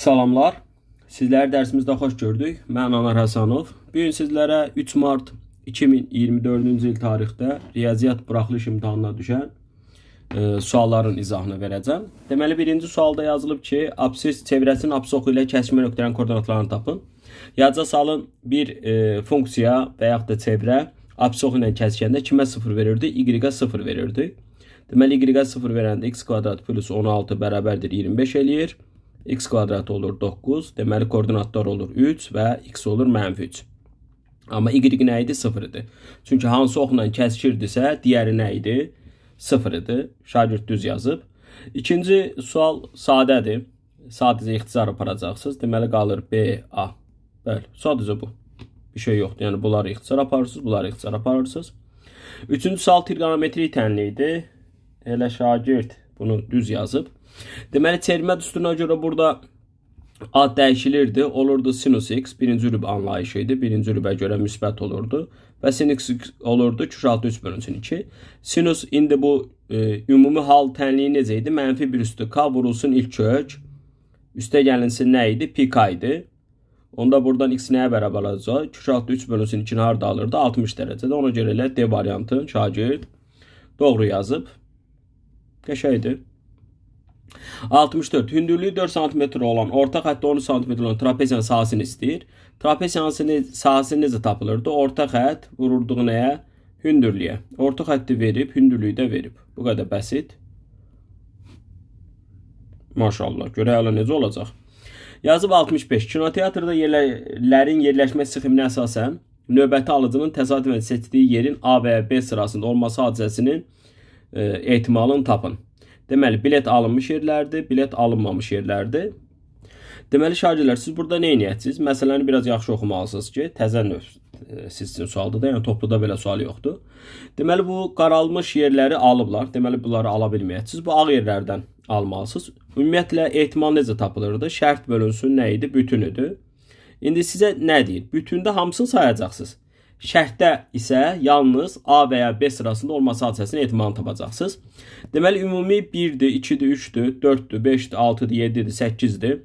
Salamlar. Sizləri dərsimizdə xoş gördük. Mən Anar Həsənov. Bu gün sizlərə 3 mart 2024-cü il tarixdə riyaziyyat buraxılış imtahanına düşən e, sualların izahını verəcəm. Deməli, birinci sualda yazılıb ki, absis çevrəsinin absis oxu ilə kəsmə nöqtənin koordinatlarını tapın. Yadca salın bir e, funksiya və yaxud da çevrə absis oxu ilə kəskəndə kimə 0 verirdi? Y-ə 0 verirdi. Deməli, Y-ə 0 verəndə x kvadrat plus 16 bərabərdir 25 eləyir x kvadrat olur 9. Deməli koordinatlar olur 3 və x olur mənfi 3. Amma y nə idi? 0 idi. Çünki hansı oxla kəskirdisə, digəri nə idi? 0 idi. Şagird düz yazıb. İkinci sual sadədir. Sadəcə ixtisar aparacaqsınız. Deməli qalır B, A. Bəli, sadəcə bu. Bir şey yoxdur. Yəni bunları ixtisar aparırsınız, bunları ixtisar aparırsınız. Üçüncü sual trigonometrik tənli idi. Elə şagird bunu düz yazıb. Deməli, çevirmə düsturuna görə burada ad dəyişilirdi. Olurdu sinus x, birinci rüb anlayışı idi. Birinci rübə görə müsbət olurdu. Və sinus x olurdu 2 3 bölünsün 2. Sinus indi bu e, ümumi hal tənliyi necə idi? Mənfi 1 üstü k vurulsun ilk kök. Üstə gəlinsin nə idi? Pi k idi. Onda buradan x nəyə bərabər olacaq? 2 3 bölünsün 2-ni harda alırdı? 60 dərəcədə. Ona görə elə D variantı şagird doğru yazıb. Qəşəydir. 64. Hündürlüyü 4 sm olan, orta xətti 13 sm olan trapeziyanın sahəsini istəyir. Trapeziyanın sahəsi necə tapılırdı? Orta xətt vururduğu nəyə? Hündürlüyə. Orta xətti verib, hündürlüyü də verib. Bu qədər bəsit. Maşallah. Görək hələ necə olacaq. Yazıb 65. Kinoteatrda yerlərin yerləşmə sxeminə əsasən növbəti alıcının təsadüfən seçdiyi yerin A və ya B sırasında olması hadisəsinin e, ehtimalını tapın. Deməli, bilet alınmış yerlərdir, bilet alınmamış yerlərdir. Deməli, şagirdlər, siz burada nə edəcəksiniz? Məsələni biraz yaxşı oxumalısınız ki, təzə növ e, siz üçün sualdır da, yəni topluda belə sual yoxdur. Deməli, bu qaralmış yerləri alıblar. Deməli, bunları ala bilməyəcəksiniz. Bu ağ yerlərdən almalısınız. Ümumiyyətlə, ehtimal necə tapılırdı? Şərt bölünsün nə idi? Bütün idi. İndi sizə nə deyir? Bütündə hamısını sayacaqsınız. Şərtdə isə yalnız A və ya B sırasında olması hadisəsinin ehtimalını tapacaqsınız. Deməli, ümumi 1-dir, 2-dir, 3-dür, 4-dür, 5-dir, 6-dır, 7-dir, 8-dir.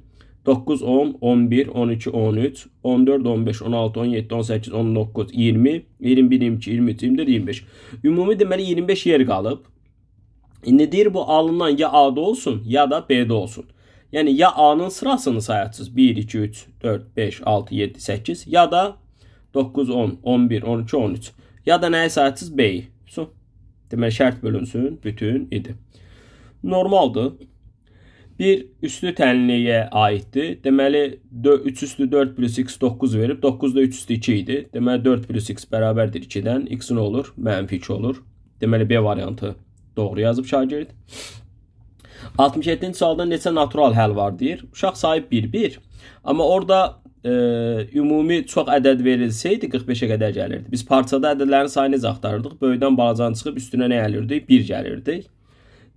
9, 10, 11, 12, 13, 14, 15, 16, 17, 18, 19, 20, 21, 22, 23, 24, 25. Ümumi deməli 25 yer qalıb. İndi deyir bu alınan ya A-da olsun, ya da B-də olsun. Yəni ya A-nın sırasını sayacaqsınız. 1, 2, 3, 4, 5, 6, 7, 8 ya da 9, 10, 11, 12, 13. Ya da nəyə sayacaqsınız? B-yi. So, deməli şərt bölünsün, bütün idi. Normaldır. Bir üstü tənliyə aiddir. Deməli 3 üstü 4 plus x 9 verib. 9 da 3 üstü 2 idi. Deməli 4 plus x bərabərdir 2-dən. X nə olur? Mənfi 2 olur. Deməli B variantı doğru yazıb şagird. 67-ci sualda neçə natural həll var deyir. Uşaq sahib 1 1. Amma orada e, ümumi çox ədəd verilsəydi 45-ə qədər gəlirdi. Biz parçada ədədlərin sayını axtarırdıq? Böyükdən balacadan çıxıb üstünə nə gəlirdik? 1 gəlirdik.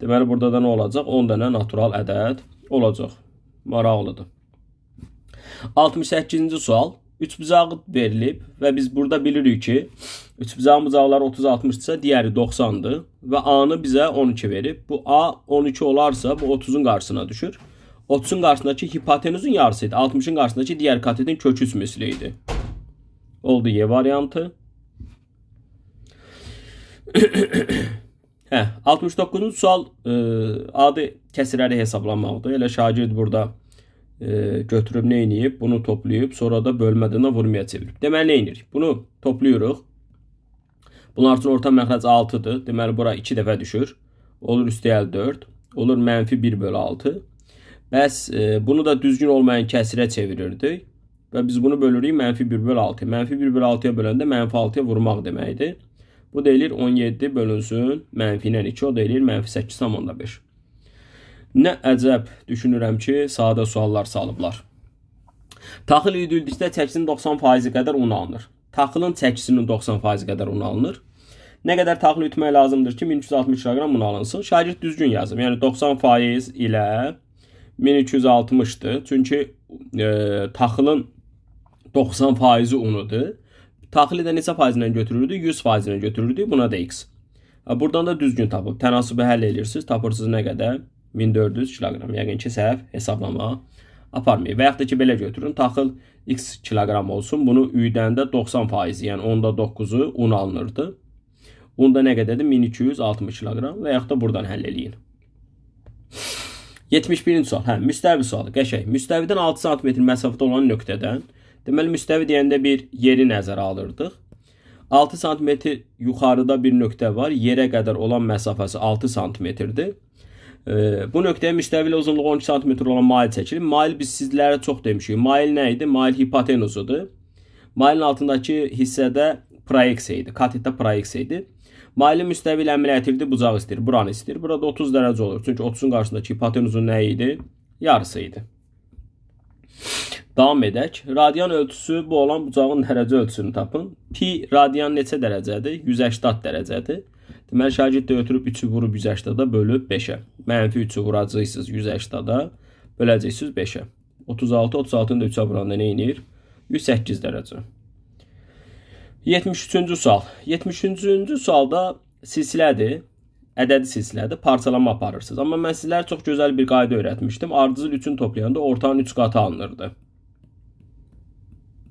Deməli burada da nə olacaq? 10 dənə natural ədəd olacaq. Maraqlıdır. 68-ci sual. Üçbucağı verilib və biz burada bilirik ki, üçbucağın bucaqları 30-60-dırsa, digəri 90-dır və A-nı bizə 12 verib. Bu A 12 olarsa, bu 30-un qarşısına düşür. 30-un qarşısındakı hipotenuzun yarısı idi. 60-ın qarşısındakı digər katetin kökü 3 misli idi. Oldu Y variantı. hə, 69-cu sual e, adı kəsirləri hesablamaqdır. Elə şagird burada e, götürüb nə edib? Bunu toplayıb, sonra da bölmədən vurmaya çevirib. Deməli nə edirik? Bunu toplayırıq. Bunlar üçün orta məxrəc 6-dır. Deməli bura 2 dəfə düşür. Olur üstəgəl 4. Olur mənfi 1 bölü 6. Bəs e, bunu da düzgün olmayan kəsirə çevirirdik. Və biz bunu bölürük mənfi 1 bölü 6. Mənfi 1 bölü 6-ya böləndə mənfi 6-ya vurmaq deməkdir. Bu deyilir 17 bölünsün mənfi ilə 2. O deyilir mənfi 8,5. Nə əcəb düşünürəm ki, sadə suallar salıblar. Taxıl üdüldükdə çəkisinin 90% qədər un alınır. Taxılın çəkisinin 90% qədər un alınır. Nə qədər taxıl ütmək lazımdır ki, 1260 kq un alınsın? Şagird düzgün yazıb. Yəni 90% ilə 1260-dır. Çünki e, taxılın 90 faizi unudur. Taxılı da neçə faizlə götürürdü? 100 faizlə götürürdü. Buna da x. Buradan da düzgün tapıb tənasibi həll edirsiniz. Tapırsınız nə qədər? 1400 kiloqram. Yəqin ki, səhv hesablama aparmayın. Və yaxud da ki, belə götürün, taxıl x kiloqram olsun. Bunu üydəndə 90%, yəni onda 9-u un alınırdı. Unda nə qədərdir? 1260 kiloqram və yaxud da buradan həll eləyin. 71-ci sual. Hə, müstəvi sualı. Qəşəng. Müstəvidən 6 sm məsafədə olan nöqtədən, deməli müstəvi deyəndə bir yeri nəzərə alırdıq. 6 sm yuxarıda bir nöqtə var. Yerə qədər olan məsafəsi 6 sm-dir. Bu nöqtəyə müstəvi ilə uzunluğu 12 sm olan mail çəkilir. Mail biz sizlərə çox demişik. Mail nə idi? Mail hipotenuzudur. Mailin altındakı hissədə proyeksiya idi. Katetdə proyeksiya idi. Mailin müstəvi ilə əməliyyat edirdi, bucaq istəyir, buranı istəyir. Burada 30 dərəcə olur. Çünki 30-un qarşısındakı hipotenuzun nə idi? Yarısı idi. Davam edək. Radian ölçüsü bu olan bucağın dərəcə ölçüsünü tapın. Pi radian neçə dərəcədir? 180 dərəcədir. Deməli şagird də götürüb 3-ü vurub 180-da bölüb 5-ə. Mənfi 3-ü vuracaqsınız 180-da, böləcəksiniz 5-ə. 36, 36-nı da 3-ə vuranda nə edir? 108 dərəcə. 73-cü sual. 73-cü sualda silsilədir. Ədədi silsilədir. Parçalama aparırsınız. Amma mən sizlərə çox gözəl bir qayda öyrətmişdim. Ardıcıl 3-ün toplayanda ortanın 3 qatı alınırdı.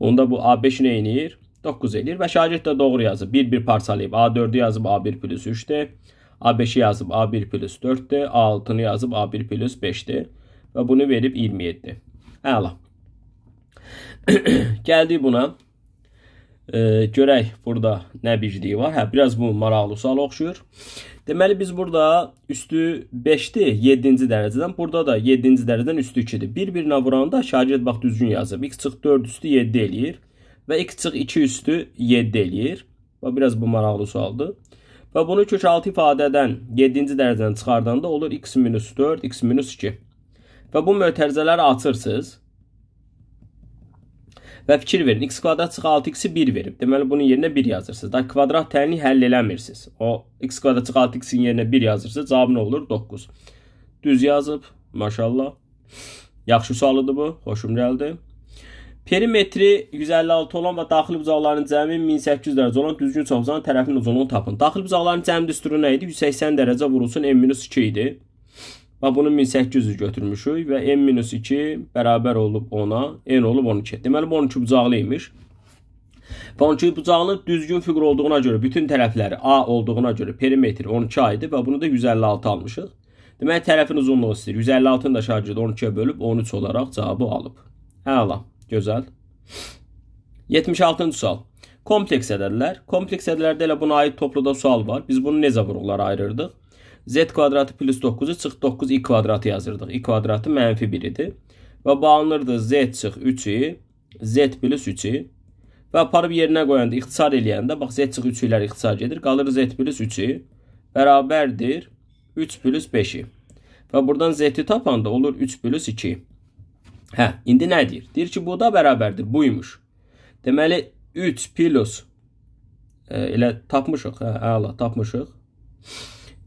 Onda bu A5 nə edir? 9 eləyir və şagird də doğru yazıb. 1-1 parçalayıb A4-ü yazıb A1 plus 3-dür. A5-i yazıb A1 plus 4-dür. A6-nı yazıb A1 plus 5-dir. Və bunu verib 27. Əla. Gəldik buna. E, görək burada nə bicliyi var. Hə, biraz bu maraqlı sual oxşuyur. Deməli biz burada üstü 5-dir, 7-ci dərəcədən. Burada da 7-ci dərəcədən üstü 2-dir. Bir-birinə vuranda şagird bax düzgün yazıb. X çıx 4 üstü 7 eləyir və x çıx 2 üstü 7 eləyir. Və biraz bu maraqlı sualdır. Və bunu kök altı ifadədən 7-ci dərəcədən çıxardanda olur x minus 4, x minus 2. Və bu mötərizələri açırsınız. Və fikir verin, x kvadrat çıx 6x-i 1 verib. Deməli, bunun yerinə 1 yazırsınız. Da kvadrat təyini həll eləmirsiniz. O x kvadrat çıx 6x-in yerinə 1 yazırsınız, cavab nə olur? 9. Düz yazıb, maşallah. Yaxşı sualıdır bu, xoşum gəldi. Perimetri 156 olan və daxili bucaqların cəmi 1800 dərəcə olan düzgün çoxuzan tərəfin uzunluğunu tapın. Daxili bucaqların cəmi düsturu nə idi? 180 dərəcə vurulsun n-2 idi. Və bunu 1800 götürmüşük və n-2 bərabər olub 10-a, n olub 12. Deməli, bu 12 bucaqlı imiş. Və 12 bucağının düzgün fiqur olduğuna görə, bütün tərəfləri A olduğuna görə perimetri 12 A idi və bunu da 156 almışıq. Deməli, tərəfin uzunluğu istəyir. 156-nı da şagird 12-yə bölüb 13 olaraq cavabı alıb. Əla, gözəl. 76-cı sual. Kompleks ədədlər. Kompleks ədədlərdə elə buna aid topluda sual var. Biz bunu necə vuruqlara ayırırdıq? Z kvadratı plus 9-u çıx 9 i kvadratı yazırdıq. i kvadratı mənfi 1 idi. Və bağlanırdı z çıx 3-i, z plus 3-i. Və aparıb yerinə qoyanda, ixtisar eləyəndə, bax z çıx 3-lər ixtisar gedir. Qalır z plus 3-i bərabərdir 3 plus 5-i. Və buradan z-i tapanda olur 3 plus 2. Hə, indi nə deyir? Deyir ki, bu da bərabərdir, buymuş. Deməli 3 plus e, elə tapmışıq, hə, əla tapmışıq.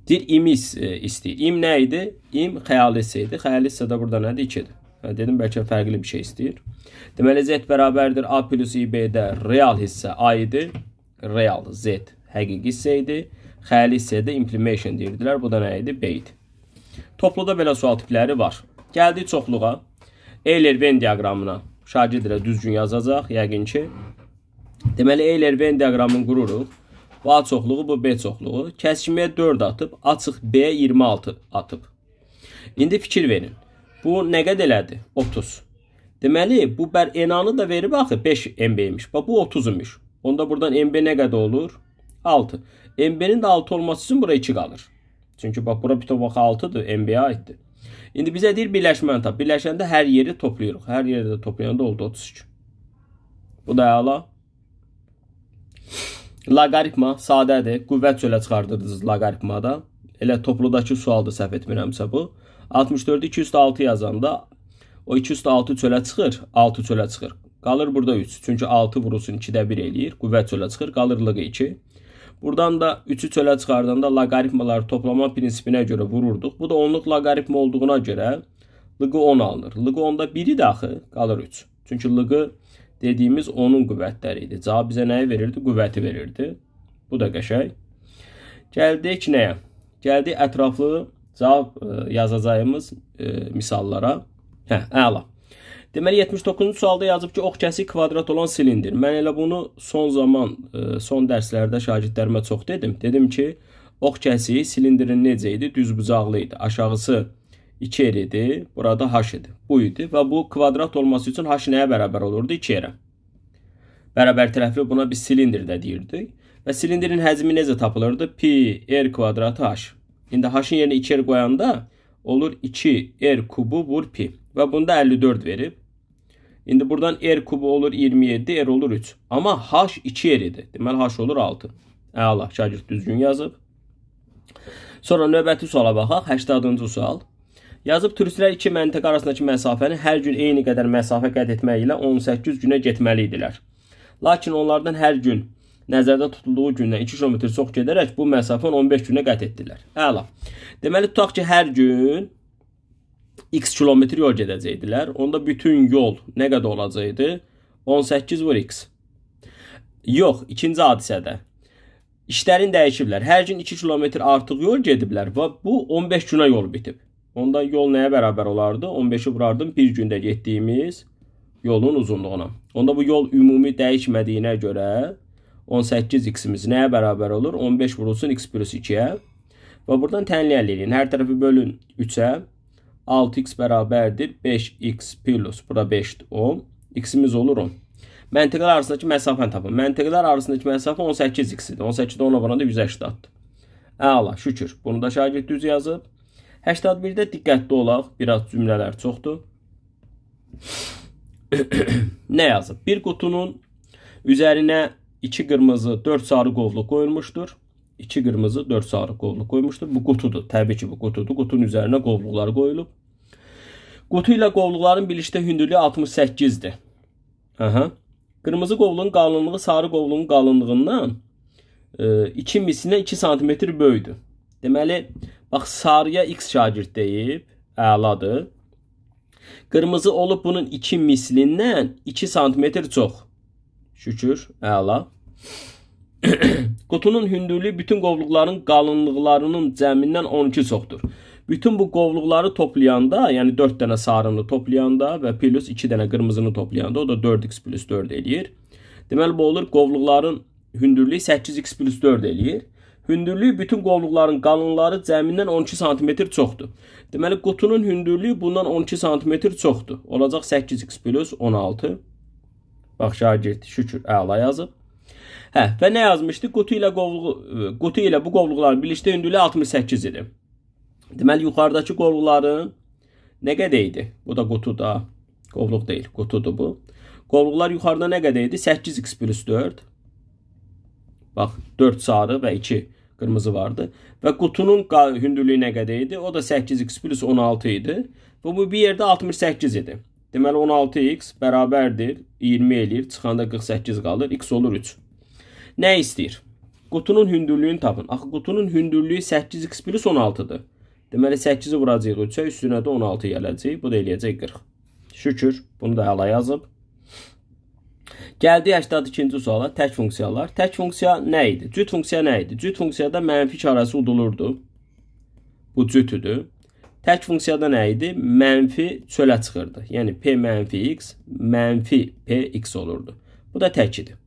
Deyir imiz e, istəyir. İm nə idi? İm xəyali hissə idi. Xəyali hissə də burada nədir? 2-dir. Hə, dedim bəlkə fərqli bir şey istəyir. Deməli z bərabərdir a plus ib-də real hissə a idi. Real z həqiqi hissə idi. Xəyali hissəyə də implementation deyirdilər. Bu da nə idi? B idi. Topluda belə sual tipləri var. Gəldik çoxluğa. Euler-Venn diaqramına şagird ilə düzgün yazacaq, yəqin ki. Deməli Euler-Venn diaqramını qururuq. Bu A çoxluğu, bu B çoxluğu. Kəskinməyə 4 atıb, açıq B 26 atıb. İndi fikir verin. Bu nə qədər elədi? 30. Deməli, bu bər enanı da verib axı 5 MB imiş. Bax bu 30 imiş. Onda buradan MB nə qədər olur? 6. MB-nin də 6 olması üçün bura 2 qalır. Çünki bax bura bütün bax 6-dır, MB-yə aiddir. İndi bizə deyir birləşməni tap. Birləşəndə hər yeri toplayırıq. Hər yeri də toplayanda oldu 32. Bu da əla. Loqaritma sadədir. Qüvvət çölə çıxardırdınız loqaritmada. Elə topludakı sualdır səhv etmirəmsə bu. 64-ü 2 üstə 6 yazanda o 2 üstə 6 çölə çıxır, 6 çölə çıxır. Qalır burada 3. Çünki 6 vurulsun 2-də 1 eləyir. Qüvvət çölə çıxır, qalır lığı 2. Buradan da 3-ü çölə çıxardanda loqaritmaları toplama prinsipinə görə vururduq. Bu da onluq loqaritma olduğuna görə lığı 10 alınır. Lığı 10-da 1-i daxı qalır 3. Çünki lığı dediyimiz onun qüvvətləri idi. Cavab bizə nəyi verirdi? Qüvvəti verirdi. Bu da qəşəng. Gəldik nəyə? Gəldik ətraflı cavab e, yazacağımız e, misallara. Hə, əla. Deməli 79-cu sualda yazıb ki, ox kəsik kvadrat olan silindr. Mən elə bunu son zaman, e, son dərslərdə şagirdlərimə çox dedim. Dedim ki, ox kəsiyi silindrin necə idi? Düzbucaqlı idi. Aşağısı 2 r idi, burada h idi. Bu idi və bu kvadrat olması üçün h nəyə bərabər olurdu? 2 r. Bərabər tərəfli buna biz silindr də deyirdik. Və silindrin həcmi necə tapılırdı? Pi r kvadratı h. İndi h-ın yerinə 2r qoyanda olur 2r kubu vur pi. Və bunda 54 verib. İndi buradan r kubu olur 27, r olur 3. Amma h 2r idi. Deməli h olur 6. Əla, şagird düzgün yazıb. Sonra növbəti suala baxaq. 80-cı sual. Yazıb turistlər iki məntəqə arasındakı məsafəni hər gün eyni qədər məsafə qət etmək ilə 18 günə getməli idilər. Lakin onlardan hər gün nəzərdə tutulduğu gündən 2 km çox gedərək bu məsafəni 15 günə qət etdilər. Əla. Deməli tutaq ki, hər gün x kilometr yol gedəcəkdilər. Onda bütün yol nə qədər olacaqdı? 18 vur x. Yox, ikinci hadisədə işlərin dəyişiblər. Hər gün 2 kilometr artıq yol gediblər və bu 15 günə yol bitib. Onda yol nəyə bərabər olardı? 15-i vurardım bir gündə getdiyimiz yolun uzunluğuna. Onda bu yol ümumi dəyişmədiyinə görə 18x-imiz nəyə bərabər olur? 15 vurulsun x plus 2-yə. Və buradan tənliyə eləyin. Hər tərəfi bölün 3-ə. 6x bərabərdir 5x plus. Burada 5-dir 10. X-imiz olur 10. Məntəqələr arasındakı məsafəni tapın. Məntəqələr arasındakı məsafə 18x idi. 18-də 10-a vuranda 180-dir. Əla, şükür. Bunu da şagird düz yazıb. 81-də diqqətli olaq. Biraz cümlələr çoxdur. nə yazıb? Bir qutunun üzərinə 2 qırmızı, 4 sarı qovluq qoyulmuşdur. 2 qırmızı, 4 sarı qovluq qoymuşdur. Bu qutudur. Təbii ki, bu qutudur. Qutunun üzərinə qovluqlar qoyulub. Qutu ilə qovluqların birlikdə hündürlüyü 68-dir. Aha. Qırmızı qovluğun qalınlığı sarı qovluğun qalınlığından 2 e, misinə 2 sm böyükdür. Deməli, bax sarıya x şagird deyib, əladır. Qırmızı olub bunun 2 mislindən 2 sm çox. Şükür, əla. Qutunun hündürlüyü bütün qovluqların qalınlıqlarının cəmindən 12 çoxdur. Bütün bu qovluqları toplayanda, yəni 4 dənə sarını toplayanda və plus 2 dənə qırmızını toplayanda o da 4x plus 4 eləyir. Deməli bu olur qovluqların hündürlüyü 8x plus 4 eləyir. Hündürlüyü bütün qovluqların qalınlıqları cəmindən 12 sm çoxdur. Deməli qutunun hündürlüyü bundan 12 sm çoxdur. Olacaq 8x plus 16. Bax şagird şükür əla yazıb. Hə, və nə yazmışdı? Qutu ilə qovluğu e, qutu ilə bu qovluqların birlikdə hündürlüyü 68 idi. Deməli yuxarıdakı qovluqların nə qədər idi? Bu da qutuda. Qovluq deyil, qutudur bu. Qovluqlar yuxarıda nə qədər idi? 8x plus 4. Bax, 4 sarı və 2 qırmızı vardı. Və qutunun hündürlüyü nə qədər idi? O da 8x plus 16 idi. Və bu bir yerdə 68 idi. Deməli 16x bərabərdir 20 eləyir. Çıxanda 48 qalır. X olur 3. Nə istəyir? Qutunun hündürlüyünü tapın. Axı qutunun hündürlüyü 8x plus 16-dır. Deməli 8-i vuracağıq 3-ə, üstünə də 16 gələcək. Bu da eləyəcək 40. Şükür, bunu da əla yazıb. Gəldi 82-ci suala, tək funksiyalar. Tək funksiya nə idi? Cüt funksiya nə idi? Cüt funksiyada mənfi işarəsi udulurdu. Bu cütüdür. Tək funksiyada nə idi? Mənfi çölə çıxırdı. Yəni p mənfi x mənfi p x olurdu. Bu da tək idi.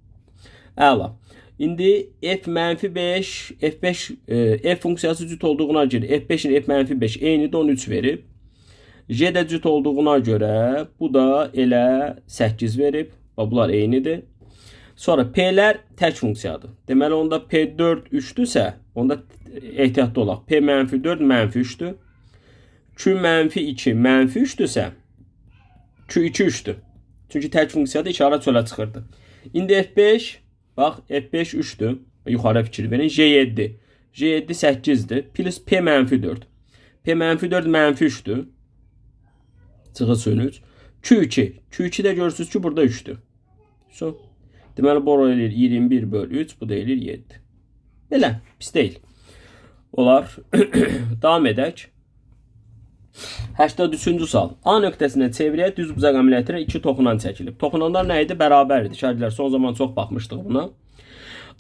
Əla. İndi f mənfi 5, f5 e, f funksiyası cüt olduğuna görə f5-in f mənfi 5 eynidir 13 verib. J də cüt olduğuna görə bu da elə 8 verib. Bunlar eynidir. Sonra P-lər tək funksiyadır. Deməli onda P4 3-dürsə, onda ehtiyatlı olaq. P mənfi 4 mənfi 3-dür. Q mənfi 2 mənfi 3-dürsə Q2 3-dür. Çünki tək funksiyada işarə çölə çıxırdı. İndi F5 bax F5 3-dür. Yuxarı fikir verin. J7 J7 8-dir. Plus P mənfi 4. P mənfi 4 mənfi 3-dür. Çıxı 3. Q2. Q2 də görürsünüz ki, burada 3-dür. So, deməli bor eləyir 21 böl 3, bu da eləyir 7. Belə, pis deyil. Olar. Davam edək. 83-cü sual. A nöqtəsinə çevrəyə düz bucaq əməliyyatı ilə 2 toxunan çəkilib. Toxunanlar nə idi? Bərabər idi. Şagirdlər son zaman çox baxmışdıq buna.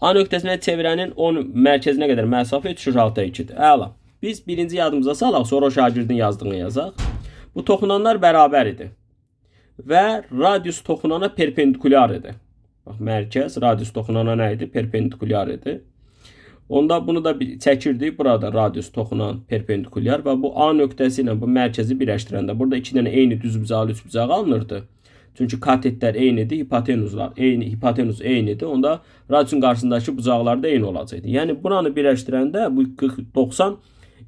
A nöqtəsinə çevrənin 10 mərkəzinə qədər məsafə 3-6-2-dir. Əla. Biz birinci yadımıza salaq, sonra o şagirdin yazdığını yazaq. Bu toxunanlar bərabər idi. Və radius toxunana perpendikulyar idi. Bax, mərkəz radius toxunana nə idi? Perpendikulyar idi. Onda bunu da çəkirdik. Burada radius toxunan perpendikulyar və bu A nöqtəsi ilə bu mərkəzi birləşdirəndə burada 2 dənə eyni düz bucağı, üç bucağı alınırdı. Çünki katetlər eynidir, hipotenuzlar eyni, hipotenuz eynidir. Onda radiusun qarşısındakı bucaqlar da eyni olacaqdı. Yəni buranı birləşdirəndə bu 40 90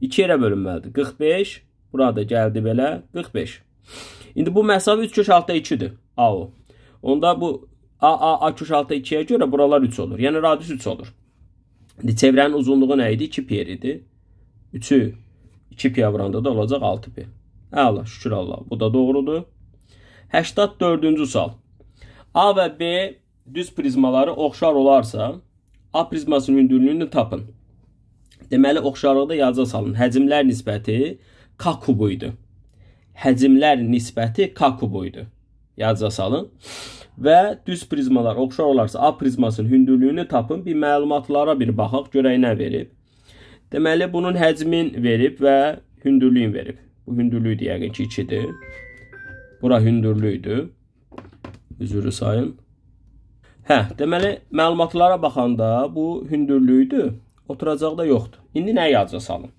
2 yerə bölünməlidir. 45 burada gəldi belə 45. İndi bu məsafə 3 köş altda 2-dir. AO. Onda bu A A A köş altda 2-yə görə buralar 3 olur. Yəni radius 3 olur. İndi çevrənin uzunluğu nə idi? 2 pi idi. 3-ü 2 piyə vuranda da olacaq 6 pi. Əla, şükür Allah. Bu da doğrudur. 84-cü sual. A və B düz prizmaları oxşar olarsa, A prizmasının hündürlüyünü tapın. Deməli, oxşarlıqda yazıca salın. Həcmlər nisbəti K kubu idi. Həcmlər nisbəti K kubu idi. Yazıca salın. Və düz prizmalar oxşar olarsa A prizmasının hündürlüyünü tapın. Bir məlumatlara bir baxaq, görək nə verib. Deməli, bunun həcmin verib və hündürlüyün verib. Bu hündürlüyü yəqin ki 2-dir. Bura hündürlüydü. Üzürü sayın. Hə, deməli məlumatlara baxanda bu hündürlüydü. Oturacaqda yoxdur. İndi nə yazacaq salın?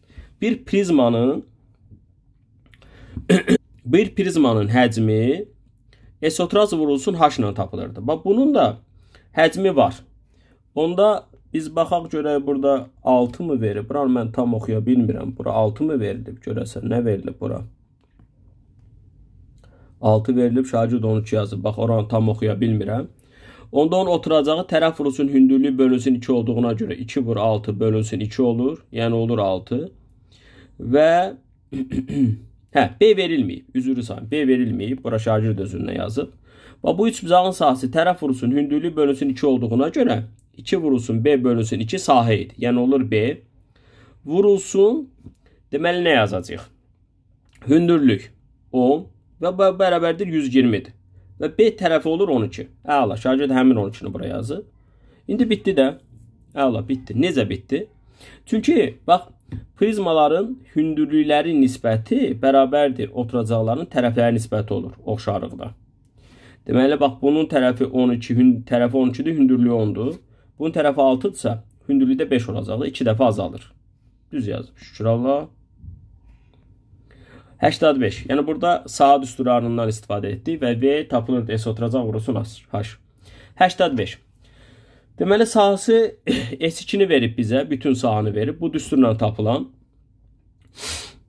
Bir prizmanın bir prizmanın həcmi esotraz vurulsun h ilə tapılırdı. Bax bunun da həcmi var. Onda biz baxaq görək burada 6 mı verib? Bura mən tam oxuya bilmirəm. Bura 6 mı verilib? Görəsən nə verilib bura? 6 verilib, şagird 13 yazıb. Bax, oranı tam oxuya bilmirəm. Onda onun oturacağı tərəf vurusun hündürlüyü bölünsün 2 olduğuna görə 2 vur 6 bölünsün 2 olur. Yəni olur 6. Və hə, B verilməyib. Üzürü sayın. B verilməyib. Bura şagird özündən yazıb. Və bu üç bucağın sahəsi tərəf vurusun hündürlüyü bölünsün 2 olduğuna görə 2 vurulsun B bölünsün 2 sahə idi. Yəni olur B. Vurulsun deməli nə yazacağıq? Hündürlük 10 və bu bərabərdir 120-dir. Və B tərəfi olur 12. Əla, şagird həmin 12-ni bura yazıb. İndi bitdi də. Əla, bitdi. Necə bitdi? Çünki bax prizmaların hündürlükləri nisbəti bərabərdir oturacaqların tərəfləri nisbəti olur oxşarlıqda. Deməli bax bunun tərəfi 12, hünd tərəfi 12-dir, hündürlüyü 10-dur. Bunun tərəfi 6-dırsa, hündürlüyü də 5 olacaq. 2 dəfə azalır. Düz yazıb. Şükür Allah. 85. Yəni burada saat üstüranından istifadə etdik və V tapılırdı S oturacaq vurulsun H. 85. Deməli sahəsi S2-ni verib bizə, bütün sahəni verib. Bu düsturla tapılan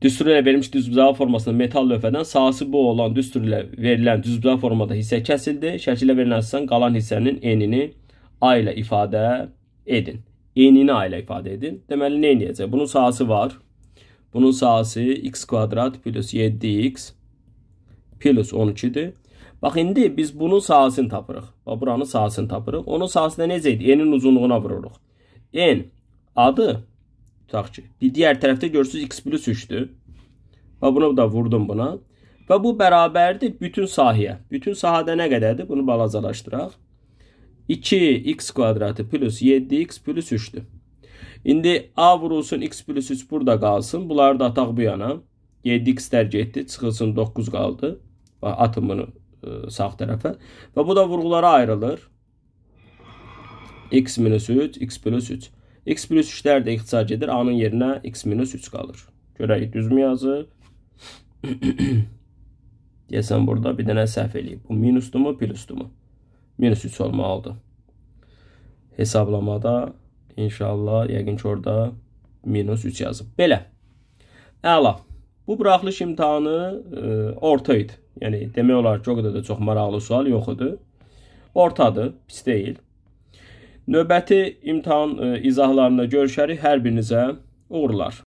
düstur ilə verilmiş düzbucağı formasında metal lövhədən sahəsi bu olan düstur ilə verilən düzbucağı formada hissə kəsildi. Şəkildə verilən hissənin qalan hissənin enini A ilə ifadə edin. Enini A ilə ifadə edin. Deməli nə edəcək? Bunun sahəsi var. Bunun sahəsi x kvadrat plus 7x plus 12-dir. Bax, indi biz bunun sahəsini tapırıq. Bax, buranın sahəsini tapırıq. Onun sahəsi də necə idi? N-in uzunluğuna vururuq. N adı, tutaq ki, bir digər tərəfdə görürsünüz x plus 3-dür. Və bunu da vurdum buna. Və bu bərabərdir bütün sahəyə. Bütün sahədə nə qədərdir? Bunu balacalaşdıraq. 2x kvadratı plus 7x plus 3-dür. İndi A vurulsun x plus 3 burada qalsın. Bunları da ataq bu yana. 7x tərcih etdi. Çıxılsın 9 qaldı. Atın bunu sağ tərəfə. Və bu da vurğulara ayrılır. x minus 3, x plus 3. x plus 3-lər də ixtisar edir. A-nın yerinə x minus 3 qalır. Görək, düzmü yazıb? Deyəsən burada bir dənə səhv eləyib. Bu minusdumu, plusdumu? Minus 3 olmalıdır. Hesablamada İnşallah yəqin ki orada minus 3 yazıb. Belə. Əla. Bu buraxılış imtahanı e, orta idi. Yəni demək olar ki, o qədər də çox maraqlı sual yox idi. Ortadır, pis deyil. Növbəti imtahan e, izahlarında görüşərik. Hər birinizə uğurlar.